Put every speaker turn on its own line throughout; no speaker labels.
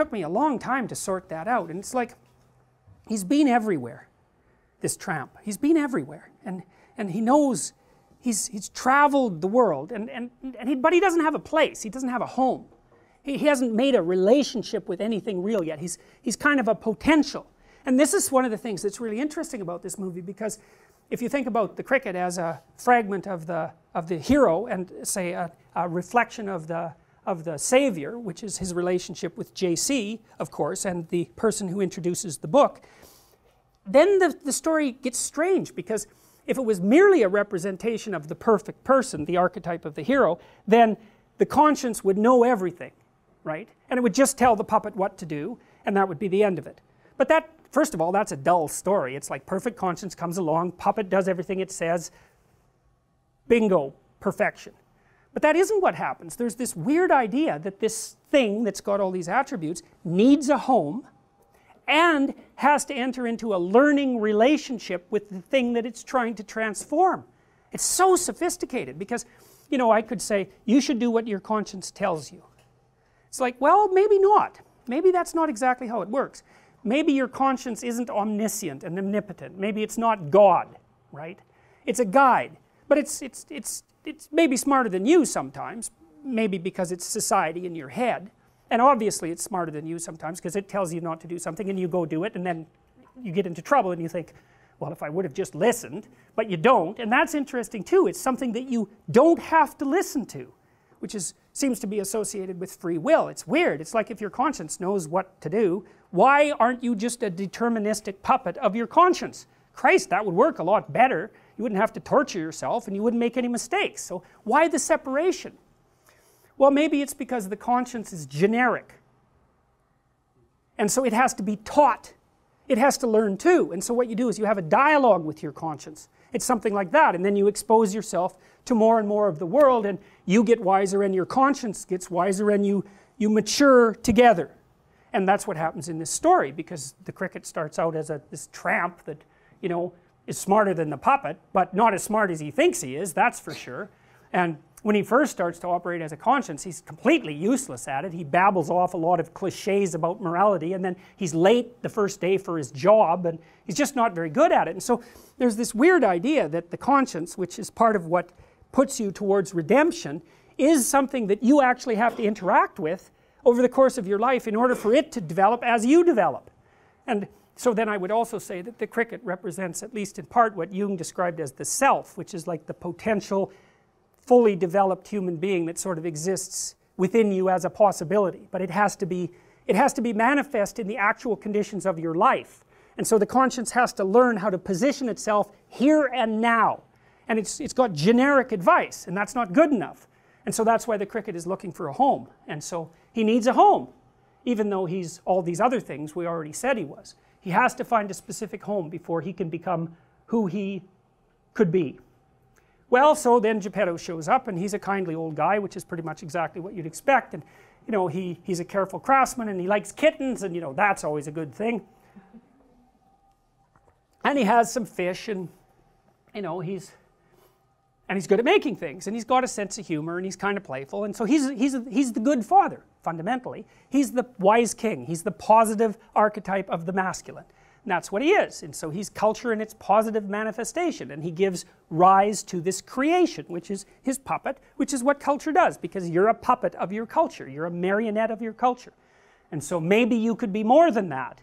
took me a long time to sort that out and it's like he's been everywhere this tramp. He's been everywhere and and he knows he's he's traveled the world and and, and he, but he doesn't have a place. He doesn't have a home. He, he hasn't made a relationship with anything real yet. He's he's kind of a potential and this is one of the things that's really interesting about this movie because if you think about the cricket as a fragment of the of the hero and say a, a reflection of the of the Savior, which is his relationship with JC, of course, and the person who introduces the book, then the, the story gets strange because if it was merely a representation of the perfect person, the archetype of the hero, then the conscience would know everything, right? And it would just tell the puppet what to do, and that would be the end of it. But that, first of all, that's a dull story. It's like perfect conscience comes along, puppet does everything it says, bingo, perfection. But that isn't what happens. There's this weird idea that this thing that's got all these attributes needs a home and has to enter into a learning relationship with the thing that it's trying to transform. It's so sophisticated because, you know, I could say, you should do what your conscience tells you. It's like, well, maybe not. Maybe that's not exactly how it works. Maybe your conscience isn't omniscient and omnipotent. Maybe it's not God, right? It's a guide. But it's, it's, it's it's maybe smarter than you sometimes, maybe because it's society in your head. And obviously it's smarter than you sometimes because it tells you not to do something and you go do it and then you get into trouble and you think, well, if I would have just listened, but you don't. And that's interesting too. It's something that you don't have to listen to, which is, seems to be associated with free will. It's weird. It's like if your conscience knows what to do, why aren't you just a deterministic puppet of your conscience? Christ, that would work a lot better you wouldn't have to torture yourself and you wouldn't make any mistakes. So why the separation? Well, maybe it's because the conscience is generic. And so it has to be taught. It has to learn too. And so what you do is you have a dialogue with your conscience. It's something like that. And then you expose yourself to more and more of the world and you get wiser and your conscience gets wiser and you, you mature together. And that's what happens in this story because the cricket starts out as a, this tramp that, you know, is smarter than the puppet, but not as smart as he thinks he is, that's for sure. And when he first starts to operate as a conscience, he's completely useless at it. He babbles off a lot of cliches about morality, and then he's late the first day for his job, and he's just not very good at it. And so there's this weird idea that the conscience, which is part of what puts you towards redemption, is something that you actually have to interact with over the course of your life in order for it to develop as you develop. And so then I would also say that the cricket represents, at least in part, what Jung described as the self, which is like the potential, fully developed human being that sort of exists within you as a possibility. But it has to be, it has to be manifest in the actual conditions of your life. And so the conscience has to learn how to position itself here and now. And it's, it's got generic advice, and that's not good enough. And so that's why the cricket is looking for a home. And so he needs a home, even though he's all these other things we already said he was. He has to find a specific home before he can become who he could be. Well, so then Geppetto shows up and he's a kindly old guy, which is pretty much exactly what you'd expect. And, you know, he, he's a careful craftsman and he likes kittens and, you know, that's always a good thing. And he has some fish and, you know, he's, and he's good at making things and he's got a sense of humor and he's kind of playful. And so he's, he's, he's the good father fundamentally. He's the wise king. He's the positive archetype of the masculine. And that's what he is. And so he's culture in its positive manifestation. And he gives rise to this creation, which is his puppet, which is what culture does, because you're a puppet of your culture. You're a marionette of your culture. And so maybe you could be more than that.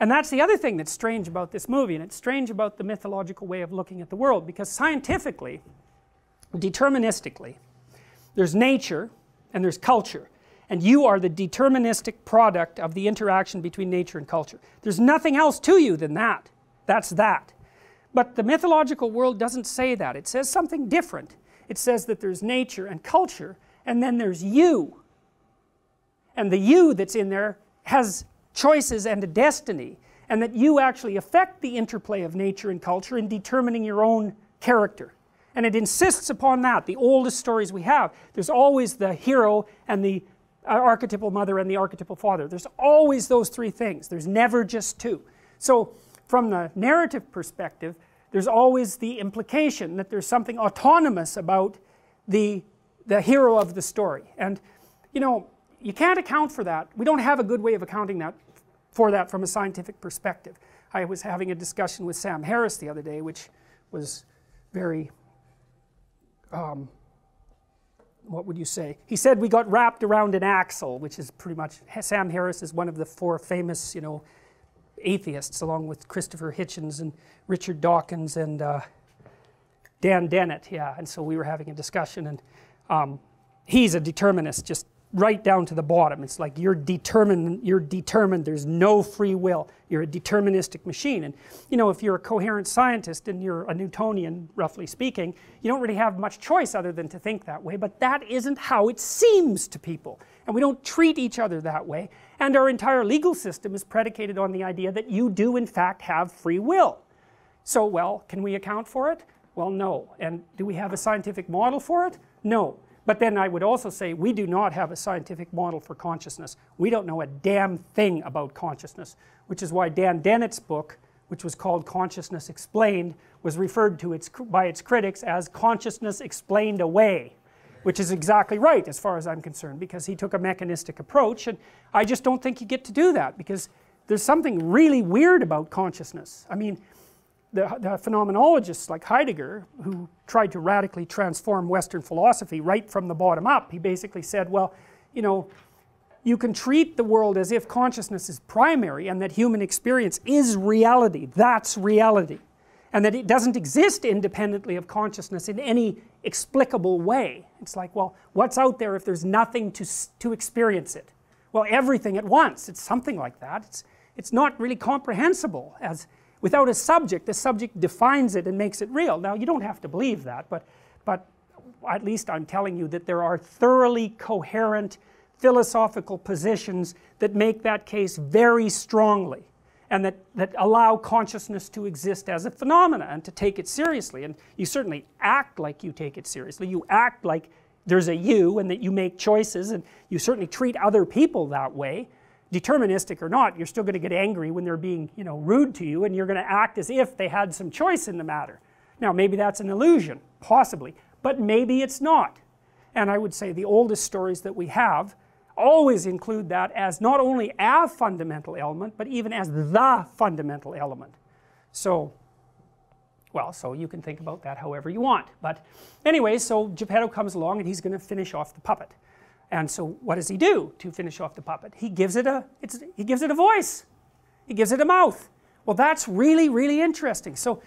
And that's the other thing that's strange about this movie, and it's strange about the mythological way of looking at the world, because scientifically, deterministically, there's nature, and there's culture. And you are the deterministic product of the interaction between nature and culture. There's nothing else to you than that. That's that. But the mythological world doesn't say that. It says something different. It says that there's nature and culture, and then there's you. And the you that's in there has choices and a destiny, and that you actually affect the interplay of nature and culture in determining your own character. And it insists upon that. The oldest stories we have, there's always the hero and the uh, archetypal mother and the archetypal father. There's always those three things. There's never just two. So from the narrative perspective, there's always the implication that there's something autonomous about the, the hero of the story. And, you know, you can't account for that. We don't have a good way of accounting that for that from a scientific perspective. I was having a discussion with Sam Harris the other day, which was very, um, what would you say? He said we got wrapped around an axle, which is pretty much, Sam Harris is one of the four famous, you know, atheists, along with Christopher Hitchens and Richard Dawkins and uh, Dan Dennett, yeah. And so we were having a discussion, and um, he's a determinist, just right down to the bottom. It's like you're determined, you're determined, there's no free will. You're a deterministic machine. And you know, if you're a coherent scientist and you're a Newtonian, roughly speaking, you don't really have much choice other than to think that way, but that isn't how it seems to people. And we don't treat each other that way. And our entire legal system is predicated on the idea that you do in fact have free will. So, well, can we account for it? Well, no. And do we have a scientific model for it? No. But then I would also say we do not have a scientific model for consciousness. We don't know a damn thing about consciousness, which is why Dan Dennett's book, which was called Consciousness Explained, was referred to its, by its critics as Consciousness Explained Away, which is exactly right as far as I'm concerned, because he took a mechanistic approach, and I just don't think you get to do that, because there's something really weird about consciousness. I mean, the, the phenomenologists like Heidegger, who tried to radically transform Western philosophy right from the bottom up, he basically said, well, you know, you can treat the world as if consciousness is primary and that human experience is reality. That's reality. And that it doesn't exist independently of consciousness in any explicable way. It's like, well, what's out there if there's nothing to, to experience it? Well, everything at once. It's something like that. It's, it's not really comprehensible as Without a subject, the subject defines it and makes it real. Now, you don't have to believe that, but, but at least I'm telling you that there are thoroughly coherent philosophical positions that make that case very strongly and that, that allow consciousness to exist as a phenomena and to take it seriously. And you certainly act like you take it seriously. You act like there's a you and that you make choices and you certainly treat other people that way deterministic or not, you're still going to get angry when they're being, you know, rude to you and you're going to act as if they had some choice in the matter. Now, maybe that's an illusion, possibly, but maybe it's not. And I would say the oldest stories that we have always include that as not only a fundamental element, but even as the fundamental element. So, well, so you can think about that however you want. But anyway, so Geppetto comes along and he's going to finish off the puppet. And so what does he do to finish off the puppet? He gives it a, he gives it a voice. He gives it a mouth. Well, that's really, really interesting. So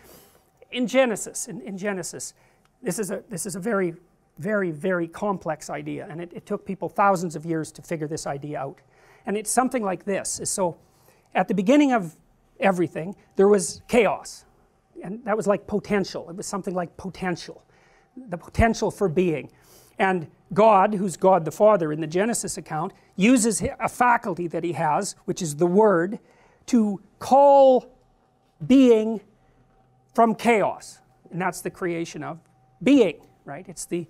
in Genesis, in, in Genesis, this is, a, this is a very, very, very complex idea. And it, it took people thousands of years to figure this idea out. And it's something like this. So at the beginning of everything, there was chaos. And that was like potential. It was something like potential. The potential for being. And God, who's God the Father in the Genesis account, uses a faculty that he has, which is the Word, to call being from chaos. And that's the creation of being, right? It's the,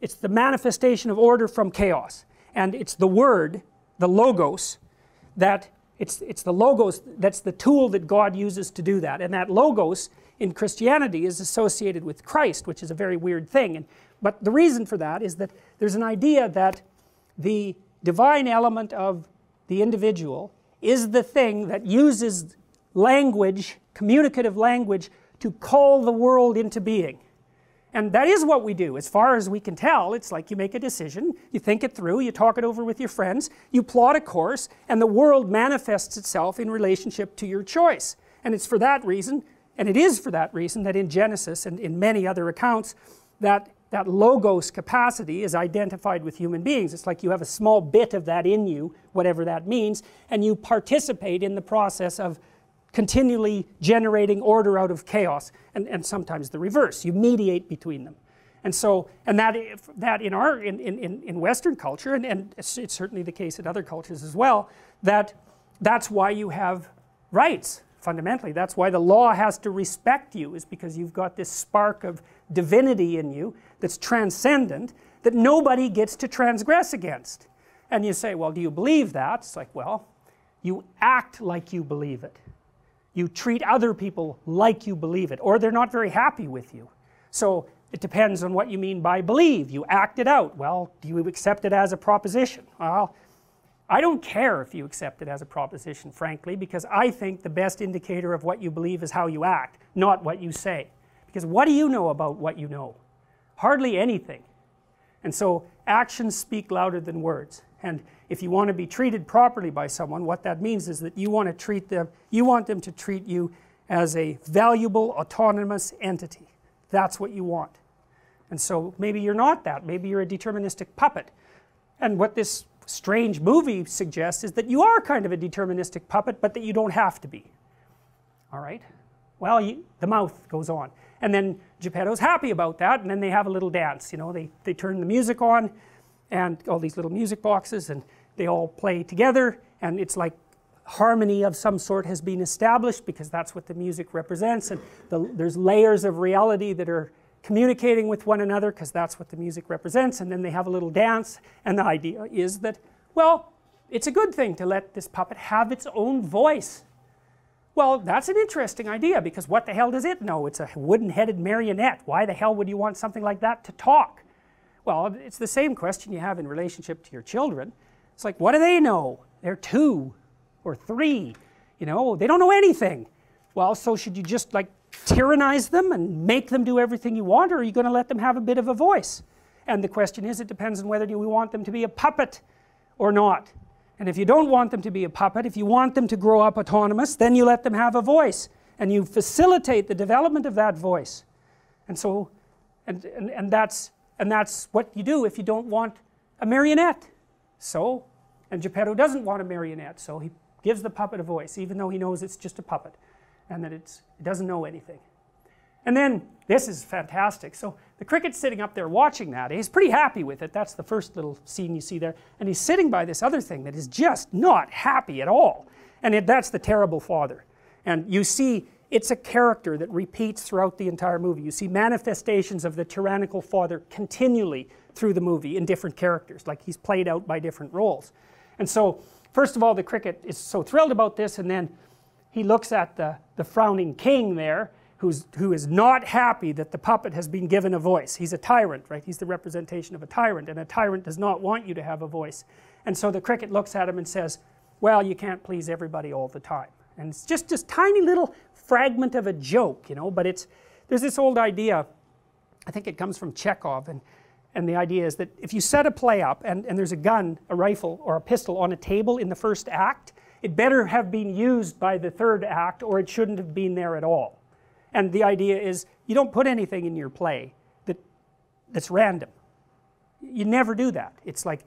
it's the manifestation of order from chaos. And it's the Word, the Logos, that it's, it's the Logos that's the tool that God uses to do that. And that Logos in Christianity is associated with Christ, which is a very weird thing. And but the reason for that is that there's an idea that the divine element of the individual is the thing that uses language, communicative language, to call the world into being. And that is what we do. As far as we can tell, it's like you make a decision, you think it through, you talk it over with your friends, you plot a course, and the world manifests itself in relationship to your choice. And it's for that reason, and it is for that reason, that in Genesis and in many other accounts, that that logos capacity is identified with human beings. It's like you have a small bit of that in you, whatever that means, and you participate in the process of continually generating order out of chaos, and, and sometimes the reverse. You mediate between them. And so, and that, that in our, in, in, in Western culture, and, and it's, it's certainly the case in other cultures as well, that that's why you have rights, fundamentally. That's why the law has to respect you, is because you've got this spark of divinity in you that's transcendent that nobody gets to transgress against. And you say, well, do you believe that? It's like, well, you act like you believe it. you treat other people like you believe it, or they're not very happy with you. So it depends on what you mean by believe. You act it out. Well, do you accept it as a proposition? Well, I don't care if you accept it as a proposition, frankly, because I think the best indicator of what you believe is how you act, not what you say. Because what do you know about what you know? Hardly anything. And so actions speak louder than words. And if you want to be treated properly by someone, what that means is that you want to treat them, you want them to treat you as a valuable, autonomous entity. That's what you want. And so maybe you're not that. Maybe you're a deterministic puppet. And what this strange movie suggests is that you are kind of a deterministic puppet, but that you don't have to be. All right? Well, you, the mouth goes on. And then Geppetto's happy about that, and then they have a little dance. You know, they, they turn the music on, and all these little music boxes, and they all play together, and it's like harmony of some sort has been established because that's what the music represents, and the, there's layers of reality that are communicating with one another because that's what the music represents, and then they have a little dance, and the idea is that, well, it's a good thing to let this puppet have its own voice. Well, that's an interesting idea because what the hell does it know? It's a wooden headed marionette. Why the hell would you want something like that to talk? Well, it's the same question you have in relationship to your children. It's like, what do they know? They're two or three. You know, they don't know anything. Well, so should you just like tyrannize them and make them do everything you want, or are you going to let them have a bit of a voice? And the question is, it depends on whether you want them to be a puppet or not. And if you don't want them to be a puppet, if you want them to grow up autonomous, then you let them have a voice and you facilitate the development of that voice. And so, and, and, and, that's, and that's what you do if you don't want a marionette. So, and Geppetto doesn't want a marionette, so he gives the puppet a voice, even though he knows it's just a puppet and that it's, it doesn't know anything. And then, this is fantastic. So the cricket's sitting up there watching that. He's pretty happy with it. That's the first little scene you see there. And he's sitting by this other thing that is just not happy at all. And it, that's the terrible father. And you see, it's a character that repeats throughout the entire movie. You see manifestations of the tyrannical father continually through the movie in different characters, like he's played out by different roles. And so, first of all, the cricket is so thrilled about this, and then he looks at the, the frowning king there who's, who is not happy that the puppet has been given a voice. He's a tyrant, right? He's the representation of a tyrant, and a tyrant does not want you to have a voice. And so the cricket looks at him and says, Well, you can't please everybody all the time. And it's just this tiny little fragment of a joke, you know, but it's, there's this old idea, I think it comes from Chekhov, and, and the idea is that if you set a play up and, and there's a gun, a rifle, or a pistol on a table in the first act, it better have been used by the third act or it shouldn't have been there at all. And the idea is you don't put anything in your play that, that's random. You never do that. It's like,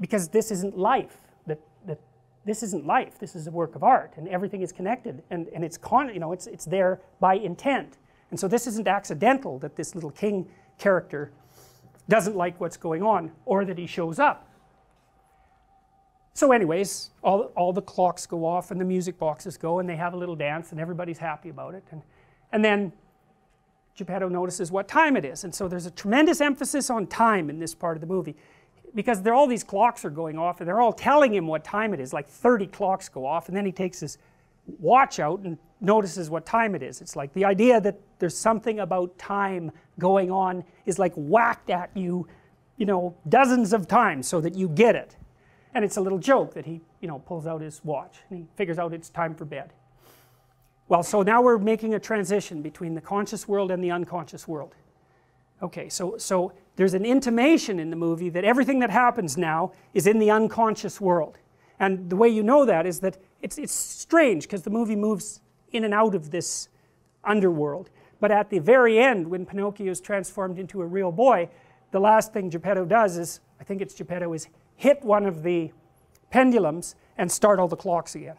because this isn't life. That, that this isn't life. This is a work of art and everything is connected and, and it's, con, you know, it's, it's there by intent. And so this isn't accidental that this little king character doesn't like what's going on or that he shows up so anyways, all, all the clocks go off and the music boxes go and they have a little dance and everybody's happy about it. And, and then Geppetto notices what time it is. And so there's a tremendous emphasis on time in this part of the movie because there, all these clocks are going off and they're all telling him what time it is. Like 30 clocks go off and then he takes his watch out and notices what time it is. It's like the idea that there's something about time going on is like whacked at you, you know, dozens of times so that you get it. And it's a little joke that he, you know, pulls out his watch and he figures out it's time for bed. Well, so now we're making a transition between the conscious world and the unconscious world. Okay, so, so there's an intimation in the movie that everything that happens now is in the unconscious world. And the way you know that is that it's, it's strange because the movie moves in and out of this underworld. But at the very end, when Pinocchio is transformed into a real boy, the last thing Geppetto does is, I think it's Geppetto, is hit one of the pendulums and start all the clocks again.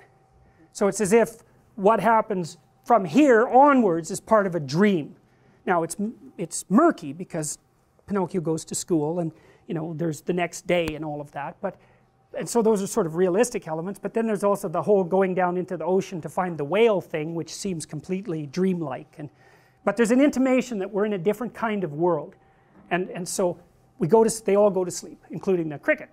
So it's as if what happens from here onwards is part of a dream. Now it's, it's murky because Pinocchio goes to school and you know there's the next day and all of that but and so those are sort of realistic elements but then there's also the whole going down into the ocean to find the whale thing which seems completely dreamlike and but there's an intimation that we're in a different kind of world and and so we go to they all go to sleep including the cricket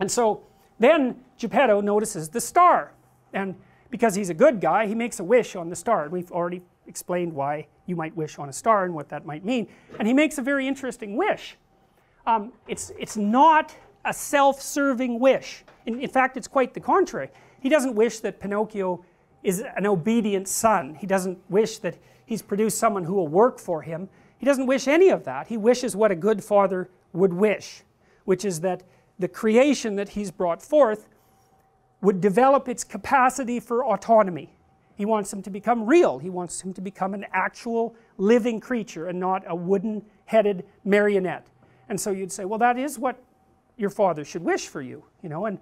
and so then Geppetto notices the star. And because he's a good guy, he makes a wish on the star. And we've already explained why you might wish on a star and what that might mean. And he makes a very interesting wish. Um, it's, it's not a self serving wish. In, in fact, it's quite the contrary. He doesn't wish that Pinocchio is an obedient son. He doesn't wish that he's produced someone who will work for him. He doesn't wish any of that. He wishes what a good father would wish, which is that the creation that he's brought forth would develop its capacity for autonomy. He wants him to become real. He wants him to become an actual living creature and not a wooden headed marionette. And so you'd say, well, that is what your father should wish for you, you know, and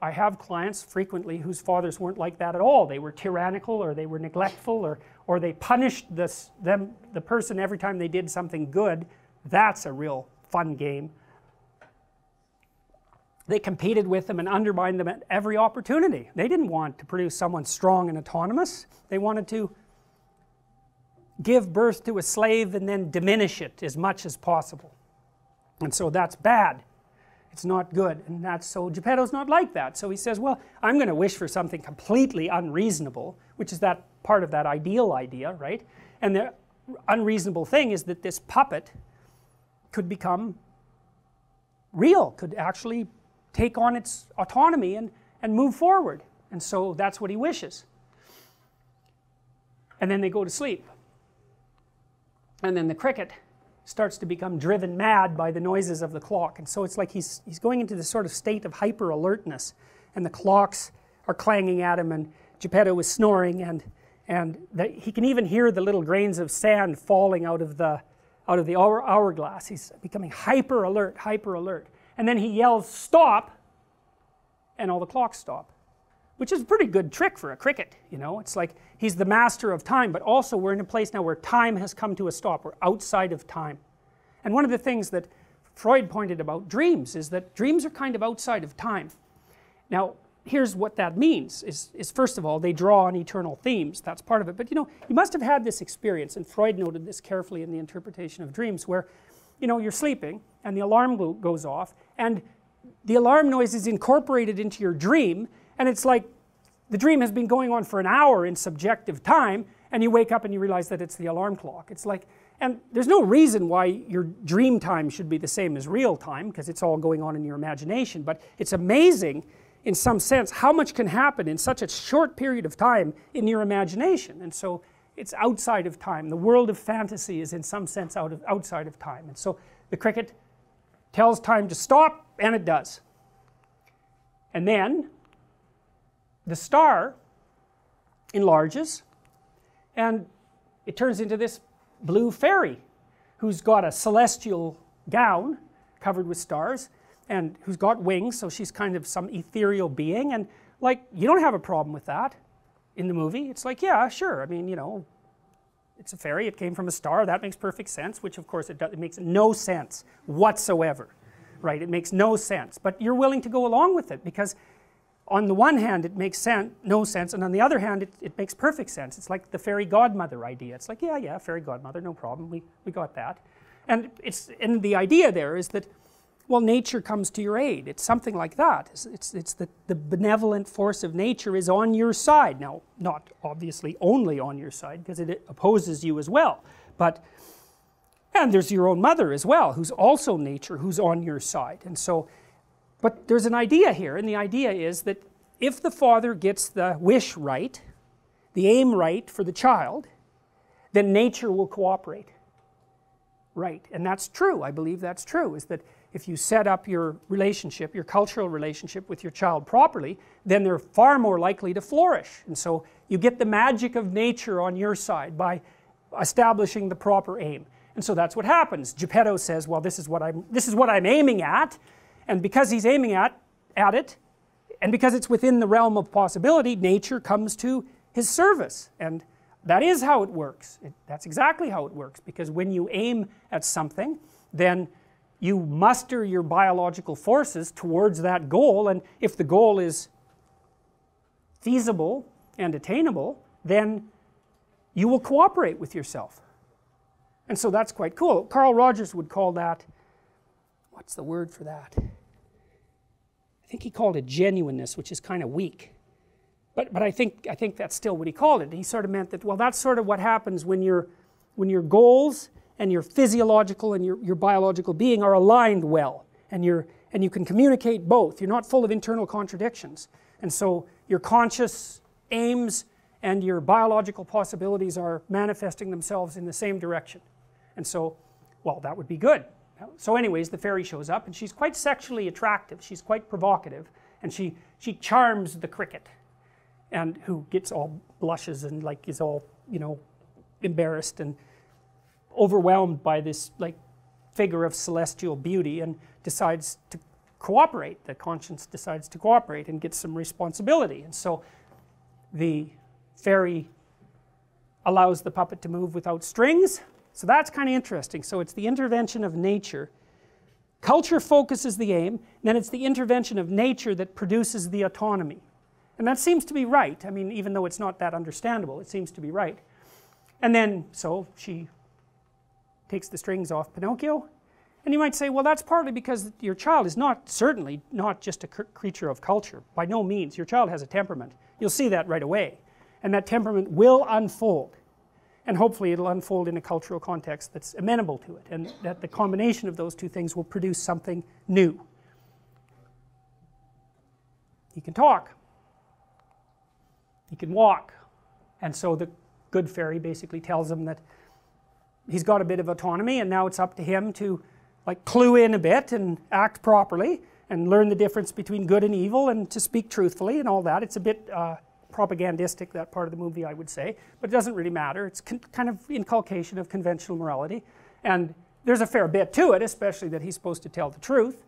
I have clients frequently whose fathers weren't like that at all. They were tyrannical or they were neglectful or, or they punished this, them, the person every time they did something good. That's a real fun game. They competed with them and undermined them at every opportunity. They didn't want to produce someone strong and autonomous. They wanted to give birth to a slave and then diminish it as much as possible. And so that's bad. It's not good. And that's so Geppetto's not like that. So he says, Well, I'm going to wish for something completely unreasonable, which is that part of that ideal idea, right? And the unreasonable thing is that this puppet could become real, could actually take on its autonomy and, and move forward. And so that's what he wishes. And then they go to sleep. And then the cricket starts to become driven mad by the noises of the clock. And so it's like he's, he's going into this sort of state of hyper alertness. And the clocks are clanging at him, and Geppetto is snoring, and, and the, he can even hear the little grains of sand falling out of the, out of the hour, hourglass. He's becoming hyper alert, hyper alert. And then he yells, Stop! And all the clocks stop which is a pretty good trick for a cricket, you know. It's like he's the master of time, but also we're in a place now where time has come to a stop. We're outside of time. And one of the things that Freud pointed about dreams is that dreams are kind of outside of time. Now, here's what that means is, is first of all, they draw on eternal themes. That's part of it. But you know, you must have had this experience, and Freud noted this carefully in the interpretation of dreams, where you know, you're sleeping and the alarm goes off, and the alarm noise is incorporated into your dream, and it's like the dream has been going on for an hour in subjective time, and you wake up and you realize that it's the alarm clock. It's like, and there's no reason why your dream time should be the same as real time, because it's all going on in your imagination, but it's amazing in some sense how much can happen in such a short period of time in your imagination. And so it's outside of time. The world of fantasy is in some sense out of, outside of time. And so the cricket tells time to stop, and it does. And then the star enlarges and it turns into this blue fairy who's got a celestial gown covered with stars and who's got wings so she's kind of some ethereal being and like you don't have a problem with that in the movie it's like yeah sure i mean you know it's a fairy it came from a star that makes perfect sense which of course it, does, it makes no sense whatsoever right it makes no sense but you're willing to go along with it because on the one hand it makes sense, no sense, and on the other hand it, it makes perfect sense. It's like the fairy godmother idea. It's like, yeah, yeah, fairy godmother, no problem, we, we got that. And, it's, and the idea there is that, well, nature comes to your aid. It's something like that. It's, it's, it's the, the benevolent force of nature is on your side. Now, not obviously only on your side, because it opposes you as well. But, and there's your own mother as well, who's also nature, who's on your side. And so but there's an idea here, and the idea is that if the father gets the wish right, the aim right for the child, then nature will cooperate. Right, and that's true. I believe that's true. Is that if you set up your relationship, your cultural relationship with your child properly, then they're far more likely to flourish. And so you get the magic of nature on your side by establishing the proper aim. And so that's what happens. Geppetto says, well, this is what I'm, this is what I'm aiming at, and because he's aiming at, at it, and because it's within the realm of possibility, nature comes to his service. And that is how it works. It, that's exactly how it works. Because when you aim at something, then you muster your biological forces towards that goal. And if the goal is feasible and attainable, then you will cooperate with yourself. And so that's quite cool. Carl Rogers would call that, what's the word for that? I think he called it genuineness, which is kind of weak. but, but I, think, I think that's still what he called it. He sort of meant that, well, that's sort of what happens when, you when your goals and your physiological and your, your biological being are aligned well. And, you're, and you can communicate both. You're not full of internal contradictions. And so your conscious aims and your biological possibilities are manifesting themselves in the same direction. And so, well, that would be good. So anyways, the fairy shows up and she's quite sexually attractive. She's quite provocative. And she, she charms the cricket and who gets all blushes and like is all, you know, embarrassed and overwhelmed by this like figure of celestial beauty and decides to cooperate. The conscience decides to cooperate and gets some responsibility. And so the fairy allows the puppet to move without strings. So that's kind of interesting. So it's the intervention of nature. Culture focuses the aim, then it's the intervention of nature that produces the autonomy. And that seems to be right. I mean, even though it's not that understandable, it seems to be right. And then, so she takes the strings off Pinocchio. And you might say, well, that's partly because your child is not, certainly not just a creature of culture. By no means. Your child has a temperament. You'll see that right away. And that temperament will unfold. And hopefully it'll unfold in a cultural context that's amenable to it. And that the combination of those two things will produce something new. He can talk. He can walk. And so the good fairy basically tells him that he's got a bit of autonomy and now it's up to him to like clue in a bit and act properly and learn the difference between good and evil and to speak truthfully and all that. It's a bit uh, propagandistic, that part of the movie, I would say, but it doesn't really matter. It's kind of inculcation of conventional morality. And there's a fair bit to it, especially that he's supposed to tell the truth.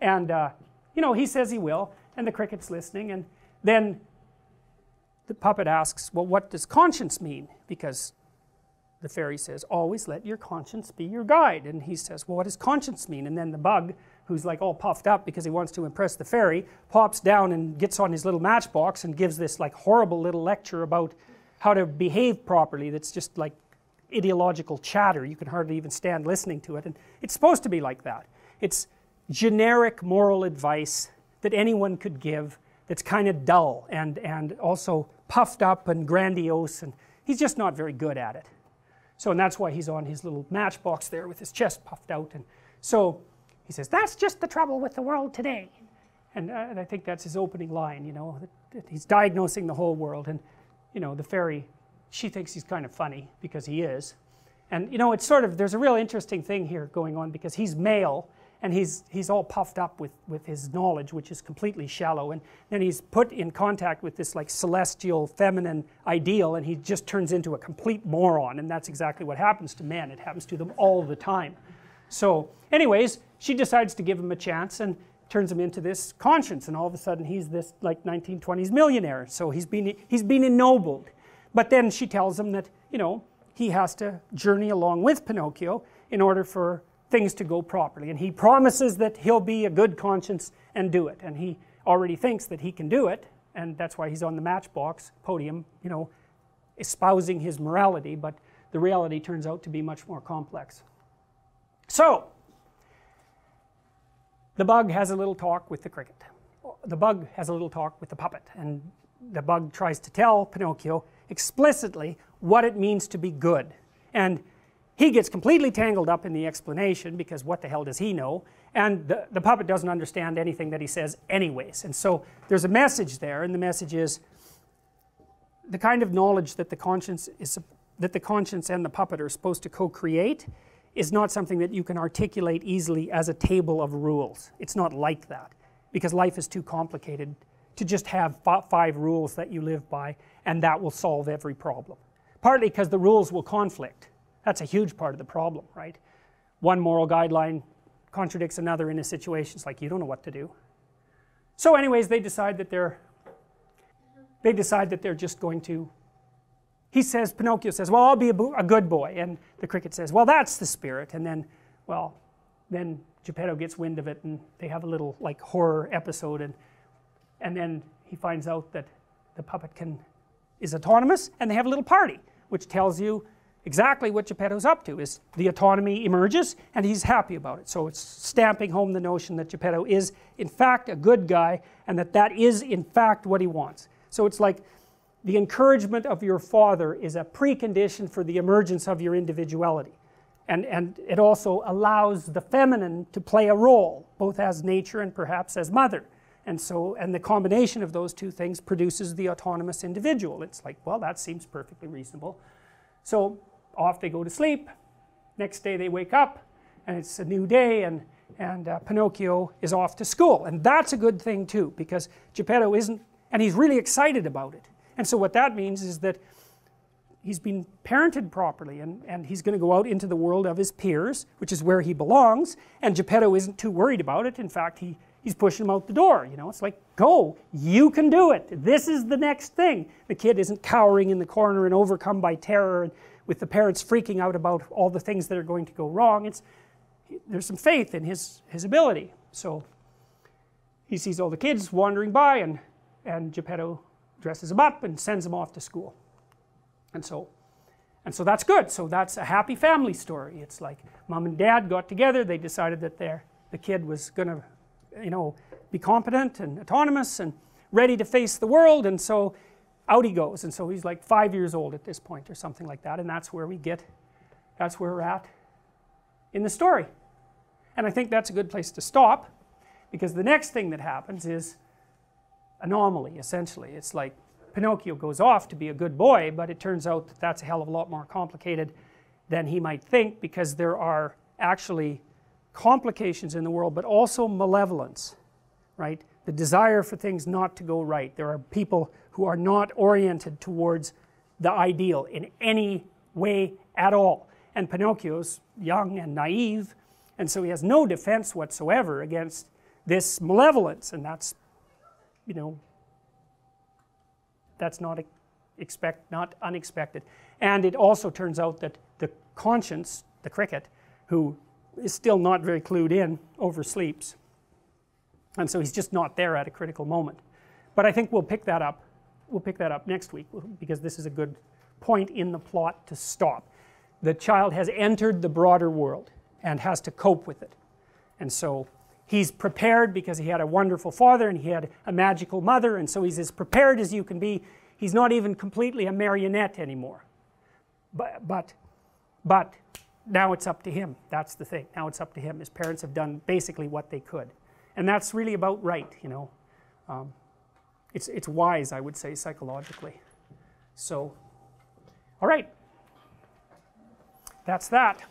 And, uh, you know, he says he will, and the cricket's listening. And then the puppet asks, Well, what does conscience mean? Because the fairy says, always let your conscience be your guide. And he says, well, what does conscience mean? And then the bug, who's like all puffed up because he wants to impress the fairy, pops down and gets on his little matchbox and gives this like horrible little lecture about how to behave properly that's just like ideological chatter. You can hardly even stand listening to it. And it's supposed to be like that. It's generic moral advice that anyone could give that's kind of dull and, and also puffed up and grandiose. And he's just not very good at it. So, and that's why he's on his little matchbox there with his chest puffed out. And so he says, That's just the trouble with the world today. And, uh, and I think that's his opening line, you know, that, that he's diagnosing the whole world. And, you know, the fairy, she thinks he's kind of funny because he is. And, you know, it's sort of, there's a real interesting thing here going on because he's male and he's, he's all puffed up with, with his knowledge, which is completely shallow. And then he's put in contact with this like celestial feminine ideal, and he just turns into a complete moron. And that's exactly what happens to men. It happens to them all the time. So, anyways, she decides to give him a chance and turns him into this conscience, and all of a sudden he's this like 1920s millionaire. So he's been he's been ennobled. But then she tells him that you know he has to journey along with Pinocchio in order for things to go properly. And he promises that he'll be a good conscience and do it. And he already thinks that he can do it, and that's why he's on the matchbox podium, you know, espousing his morality, but the reality turns out to be much more complex. So, the bug has a little talk with the cricket. The bug has a little talk with the puppet, and the bug tries to tell Pinocchio explicitly what it means to be good. And he gets completely tangled up in the explanation because what the hell does he know? And the, the puppet doesn't understand anything that he says, anyways. And so there's a message there, and the message is the kind of knowledge that the conscience is that the conscience and the puppet are supposed to co-create is not something that you can articulate easily as a table of rules. It's not like that because life is too complicated to just have five rules that you live by and that will solve every problem. Partly because the rules will conflict. That's a huge part of the problem, right? One moral guideline contradicts another in a situation. It's like you don't know what to do. So, anyways, they decide that they're they decide that they're just going to. He says, Pinocchio says, "Well, I'll be a, a good boy," and the cricket says, "Well, that's the spirit." And then, well, then Geppetto gets wind of it, and they have a little like horror episode, and and then he finds out that the puppet can is autonomous, and they have a little party, which tells you exactly what Geppetto's up to is the autonomy emerges and he's happy about it so it's stamping home the notion that Geppetto is in fact a good guy and that that is in fact what he wants So it's like the encouragement of your father is a precondition for the emergence of your individuality. And, and it also allows the feminine to play a role, both as nature and perhaps as mother. And so, and the combination of those two things produces the autonomous individual. It's like, well, that seems perfectly reasonable. So off they go to sleep. Next day they wake up, and it's a new day, and, and uh, Pinocchio is off to school. And that's a good thing too, because Geppetto isn't, and he's really excited about it. And so what that means is that he's been parented properly and, and he's going to go out into the world of his peers, which is where he belongs, and Geppetto isn't too worried about it. In fact, he, he's pushing him out the door, you know, it's like, go, you can do it, this is the next thing. The kid isn't cowering in the corner and overcome by terror and with the parents freaking out about all the things that are going to go wrong. It's, there's some faith in his, his ability. So he sees all the kids wandering by and, and Geppetto dresses them up and sends them off to school. And so, and so that's good. So that's a happy family story. It's like mom and dad got together. They decided that their the kid was going to, you know, be competent and autonomous and ready to face the world. And so out he goes. And so he's like five years old at this point or something like that. And that's where we get, that's where we're at in the story. And I think that's a good place to stop because the next thing that happens is anomaly essentially. It's like Pinocchio goes off to be a good boy, but it turns out that that's a hell of a lot more complicated than he might think because there are actually complications in the world, but also malevolence, right? The desire for things not to go right. There are people who are not oriented towards the ideal in any way at all. And Pinocchio's young and naive, and so he has no defense whatsoever against this malevolence, and that's, you know, that's not expect not unexpected and it also turns out that the conscience the cricket who is still not very clued in oversleeps and so he's just not there at a critical moment. But I think we'll pick that up we'll pick that up next week because this is a good point in the plot to stop. The child has entered the broader world and has to cope with it. And so he's prepared because he had a wonderful father and he had a magical mother. And so he's as prepared as you can be. He's not even completely a marionette anymore. But but but now it's up to him. That's the thing. Now it's up to him. His parents have done basically what they could and that's really about right you know. Um, it's it's wise I would say psychologically. So all right. That's that